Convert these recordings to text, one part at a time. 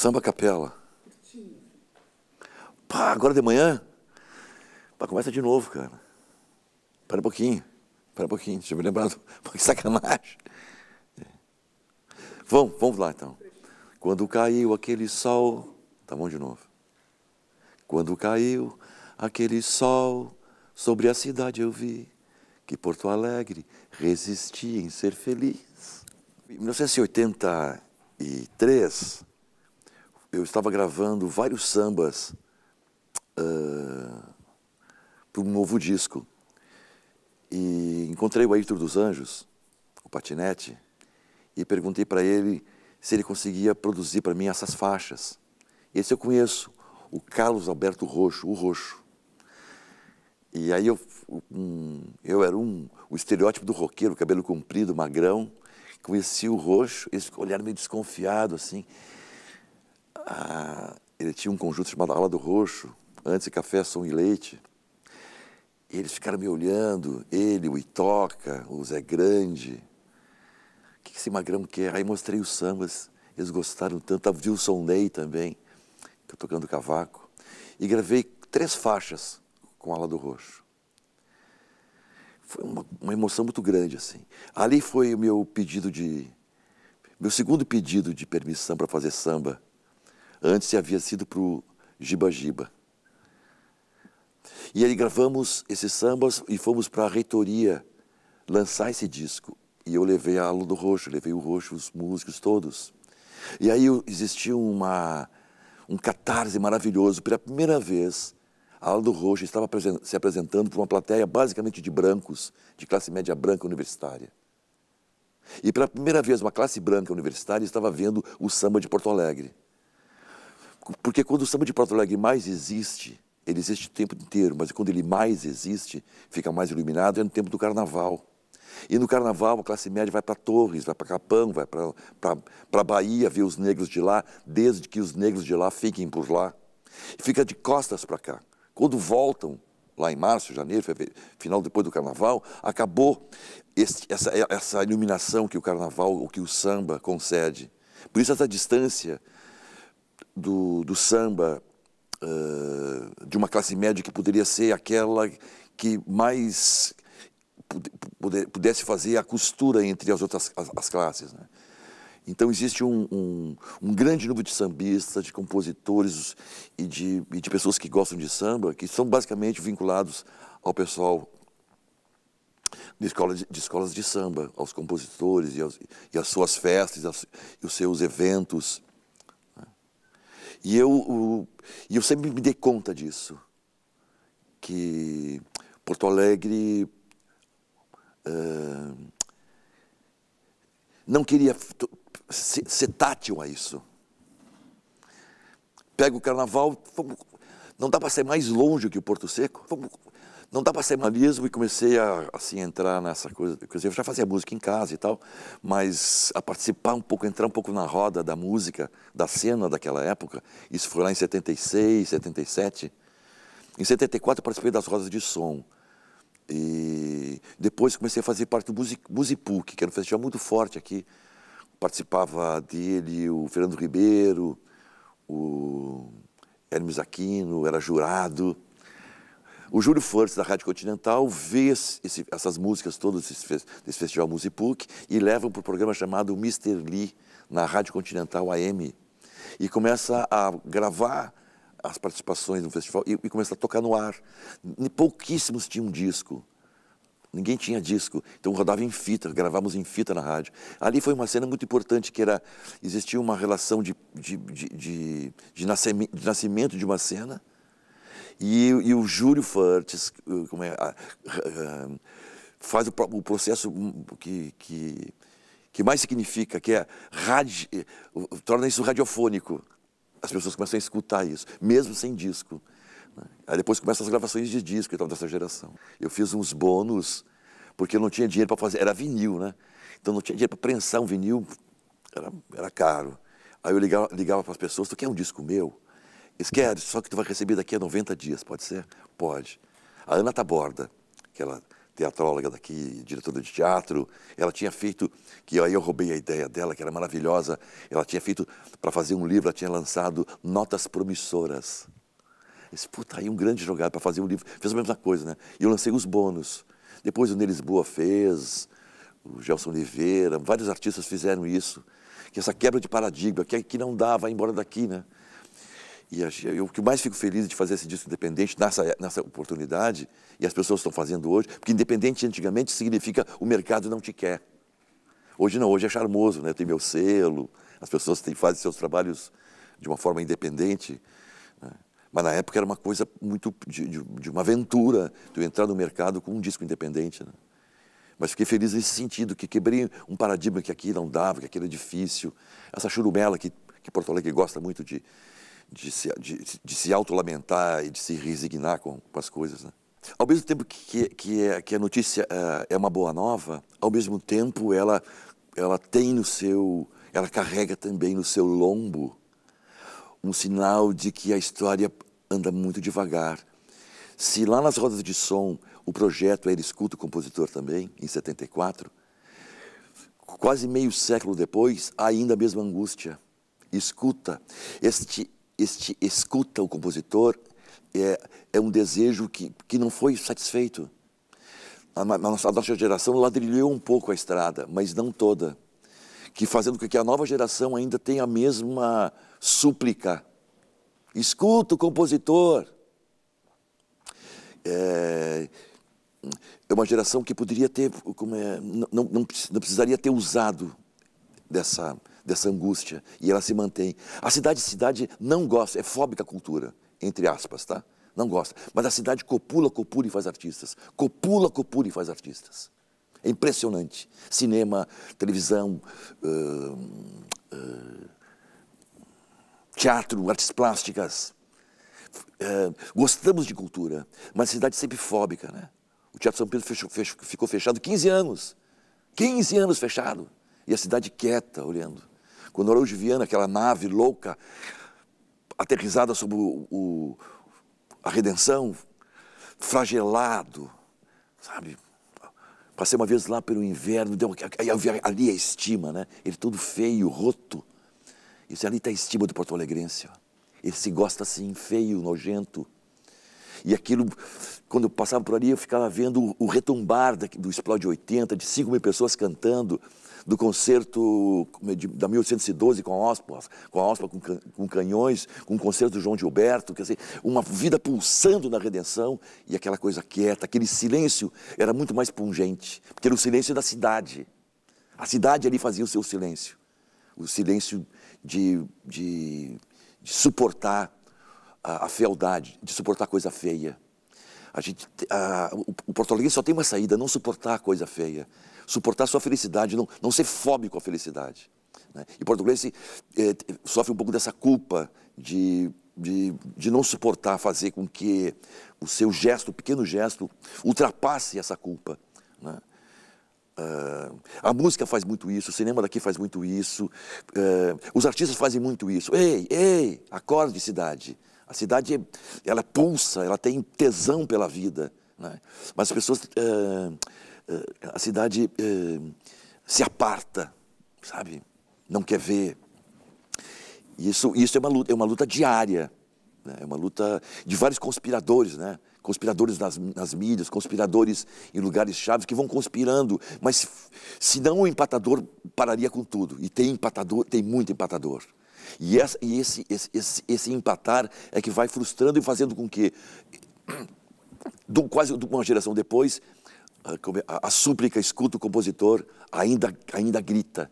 Samba capela. Pá, agora de manhã? Pá, começa de novo, cara. Espera um pouquinho. Espera um pouquinho. Deixa eu me lembrar. Que sacanagem. É. Vamos, vamos lá então. Quando caiu aquele sol. Tá bom de novo. Quando caiu aquele sol sobre a cidade eu vi que Porto Alegre resistia em ser feliz. Em 1983, eu estava gravando vários sambas uh, para um novo disco. E encontrei o Ayrton dos Anjos, o patinete, e perguntei para ele se ele conseguia produzir para mim essas faixas. Esse eu conheço, o Carlos Alberto Roxo, o Roxo. E aí eu, um, eu era um, o estereótipo do roqueiro, cabelo comprido, magrão, conheci o Roxo, eles olharam meio desconfiado assim. Ah, ele tinha um conjunto chamado Ala do Roxo, antes Café, Som e Leite. E eles ficaram me olhando, ele, o Itoca, o Zé Grande. O que esse magrão quer? Aí mostrei os sambas, eles gostaram tanto. O Wilson Ney também, que eu tocando cavaco. E gravei três faixas com Ala do Roxo. Foi uma, uma emoção muito grande, assim. Ali foi o meu pedido de... Meu segundo pedido de permissão para fazer samba. Antes havia sido para o Giba Giba. E aí gravamos esses sambas e fomos para a reitoria lançar esse disco. E eu levei a aula do Roxo, levei o Roxo, os músicos todos. E aí existia uma, um catarse maravilhoso. Pela primeira vez, a aula do Roxo estava se apresentando para uma plateia basicamente de brancos, de classe média branca universitária. E pela primeira vez, uma classe branca universitária estava vendo o samba de Porto Alegre. Porque quando o samba de Porto Alegre mais existe, ele existe o tempo inteiro, mas quando ele mais existe, fica mais iluminado, é no tempo do carnaval. E no carnaval, a classe média vai para Torres, vai para Capão, vai para Bahia ver os negros de lá, desde que os negros de lá fiquem por lá. E fica de costas para cá. Quando voltam, lá em março, janeiro, fevereiro, final depois do carnaval, acabou esse, essa, essa iluminação que o carnaval, o que o samba concede. Por isso essa distância do, do samba uh, de uma classe média que poderia ser aquela que mais pudesse fazer a costura entre as outras as, as classes. Né? Então existe um, um, um, grande número de sambistas, de compositores e de, e de pessoas que gostam de samba, que são basicamente vinculados ao pessoal de, escola de, de escolas de samba, aos compositores e, aos, e as suas festas e, os seus eventos. E eu, o, eu sempre me dei conta disso, que Porto Alegre uh, não queria ser, ser tátil a isso. Pega o carnaval, não dá para ser mais longe que o Porto Seco. Não dá para ser mesmo e comecei a assim entrar nessa coisa. Eu já fazia música em casa e tal, mas a participar um pouco, entrar um pouco na roda da música, da cena daquela época. Isso foi lá em 76, 77. Em 74 eu participei das rodas de som. E depois comecei a fazer parte do Musipuc, que era um festival muito forte aqui. Participava dele o Fernando Ribeiro, o Hermes Aquino, era jurado. O Júlio Fortes, da Rádio Continental, vê esse, essas músicas todas desse, festival Musipuc e leva para um programa chamado Mr. Lee, na Rádio Continental AM. E começa a gravar as participações no festival e, e começa a tocar no ar. Pouquíssimos tinham disco. Ninguém tinha disco, então rodava em fita, gravávamos em fita na rádio. Ali foi uma cena muito importante, que era, existia uma relação de, de, de, de, de nascimento de uma cena, e, e o Júlio Furtes como é, faz o, o, processo que, que, que mais significa, que é radi, torna isso radiofônico. As pessoas começam a escutar isso, mesmo sem disco. Né? Aí depois começam as gravações de disco então, dessa geração. Eu fiz uns bônus, porque eu não tinha dinheiro para fazer, era vinil, né? Então não tinha dinheiro para prensar um vinil, era, era caro. Aí eu ligava, ligava para as pessoas, tu quer um disco meu? Eles querem, só que tu vai receber daqui a 90 dias, pode ser? Pode. A Ana Taborda, que ela teatróloga daqui, diretora de teatro. Ela tinha feito, que aí eu roubei a ideia dela, que era maravilhosa. Ela tinha feito, para fazer um livro, ela tinha lançado Notas Promissoras. Esse puta, aí um grande jogado para fazer um livro. Fez a mesma coisa, né? E eu lancei os bônus. Depois o Neles Boa fez, o Gelson Oliveira, vários artistas fizeram isso. Que essa quebra de paradigma, que, que não dá, vai embora daqui, né? E eu, o que mais fico feliz de fazer esse disco independente nessa, nessa oportunidade, e as pessoas estão fazendo hoje, porque independente antigamente significa o mercado não te quer. Hoje não, hoje é charmoso, né? tem meu selo, as pessoas têm, fazem seus trabalhos de uma forma independente. Né? Mas na época era uma coisa muito de, de, de, uma aventura, tu entrar no mercado com um disco independente. Né? Mas fiquei feliz nesse sentido, que quebrei um paradigma que aqui não dava, que aqui era difícil. Essa churumela que, que Porto Alegre gosta muito de, de se, de, de se auto-lamentar e de se resignar com, com as coisas. Né? Ao mesmo tempo que, que, é, que a notícia uh, é uma boa nova, ao mesmo tempo ela, ela tem no seu, ela carrega também no seu lombo um sinal de que a história anda muito devagar. Se lá nas rodas de som o projeto era Escuta o Compositor também, em 74, quase meio século depois, ainda a mesma angústia. Escuta. Este este escuta o compositor é, é um desejo que, que não foi satisfeito. A, a, nossa, a nossa geração ladrilhou um pouco a estrada, mas não toda. Que fazendo com que a nova geração ainda tenha a mesma súplica. Escuta o compositor. É, é uma geração que poderia ter, como é, não, não, não precisaria ter usado dessa, dessa angústia e ela se mantém. A cidade cidade não gosta, é fóbica a cultura, entre aspas, tá? Não gosta. Mas a cidade copula, copula e faz artistas. Copula, copula e faz artistas. É impressionante. Cinema, televisão, uh, uh, teatro, artes plásticas. Uh, gostamos de cultura, mas a cidade sempre fóbica, né? O Teatro São Pedro fechou, fechou, ficou fechado 15 anos. 15 anos fechado. E a cidade quieta, olhando. Quando Araújo Viana, aquela nave louca, aterrizada sobre o, o, a redenção, flagelado, sabe? Passei uma vez lá pelo inverno, deu, ali a estima, né? Ele todo feio, roto. Isso ali está a estima do Porto Alegrense. Ó. Ele se gosta assim, feio, nojento. E aquilo, quando eu passava por ali, eu ficava vendo o retumbar do Explode 80, de 5 mil pessoas cantando do concerto da 1812 com a OSPA, com a OSPA com, com canhões, com o concerto do João Gilberto, quer dizer, uma vida pulsando na redenção e aquela coisa quieta, aquele silêncio era muito mais pungente, porque era o silêncio da cidade. A cidade ali fazia o seu silêncio, o silêncio de, de, de suportar a, a fealdade, de suportar coisa feia. A gente, a, o, o Alegre só tem uma saída, não suportar coisa feia suportar sua felicidade, não, não ser fóbico à felicidade. Né? E português é, sofre um pouco dessa culpa de, de, de não suportar fazer com que o seu gesto, o pequeno gesto, ultrapasse essa culpa. Né? Uh, a música faz muito isso, o cinema daqui faz muito isso, uh, os artistas fazem muito isso. Ei, ei, acorde cidade. A cidade, ela pulsa, ela tem tesão pela vida. Né? Mas as pessoas uh, a cidade eh, se aparta, sabe? Não quer ver. Isso, isso é, uma luta, é uma luta diária, né? é uma luta de vários conspiradores, né? conspiradores nas, nas mídias, conspiradores em lugares chaves que vão conspirando, mas se não o empatador pararia com tudo. E tem empatador, tem muito empatador. E, essa, e esse, esse, esse, esse, empatar é que vai frustrando e fazendo com que, do, quase uma geração depois, a, a, a súplica escuta o compositor, ainda, ainda grita.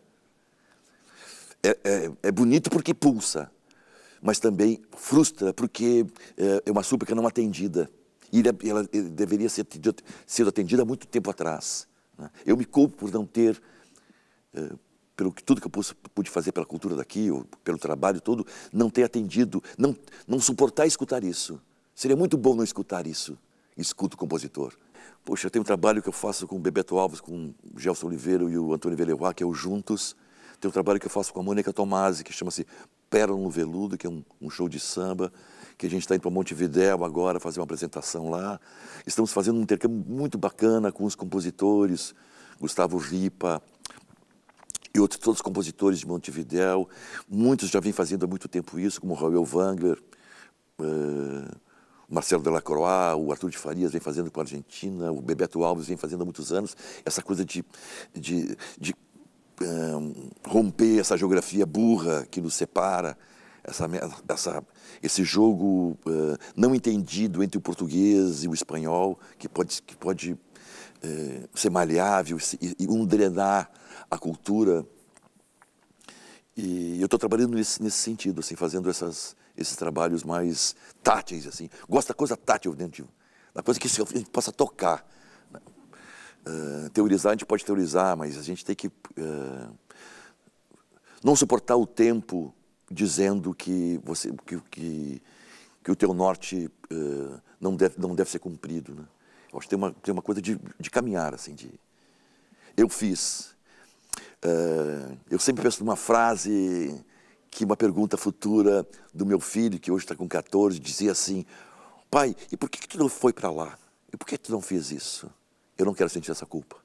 É, é, é, bonito porque pulsa, mas também frustra porque é, é uma súplica não atendida. E ela, deveria ser sido atendida há muito tempo atrás. Né? Eu me culpo por não ter, é, pelo que tudo que eu pude, fazer pela cultura daqui, ou pelo trabalho todo, não ter atendido, não, não suportar escutar isso. Seria muito bom não escutar isso. Escuta o compositor. Poxa, tem um trabalho que eu faço com o Bebeto Alves, com o Gelson Oliveira e o Antônio Veleroy, que é o Juntos. Tem um trabalho que eu faço com a Mônica Tomasi, que chama-se Pérola no Veludo, que é um, um show de samba, que a gente está indo para Montevidéu agora fazer uma apresentação lá. Estamos fazendo um intercâmbio muito bacana com os compositores, Gustavo Ripa e outros todos os compositores de Montevidéu. Muitos já vêm fazendo há muito tempo isso, como Raul Wangler, uh, Marcelo Delacroix, o Arthur de Farias vem fazendo com a Argentina, o Bebeto Alves vem fazendo há muitos anos. Essa coisa de, de, de um, romper essa geografia burra que nos separa, essa, essa, esse jogo uh, não entendido entre o português e o espanhol, que pode, que pode uh, ser maleável e, e um drenar a cultura. E eu estou trabalhando nesse, nesse sentido, assim, fazendo essas, esses trabalhos mais táteis, assim. Gosto da coisa tátil dentro de, da coisa que a gente possa tocar. Uh, teorizar, a gente pode teorizar, mas a gente tem que uh, não suportar o tempo dizendo que, você, que, que, que o teu norte uh, não, deve, não deve ser cumprido. Né? Eu acho que tem uma, tem uma coisa de, de caminhar, assim, de... Eu fiz. Eu sempre penso numa frase que uma pergunta futura do meu filho, que hoje está com 14, dizia assim, pai, e por que, que tu não foi para lá? E por que tu não fez isso? Eu não quero sentir essa culpa.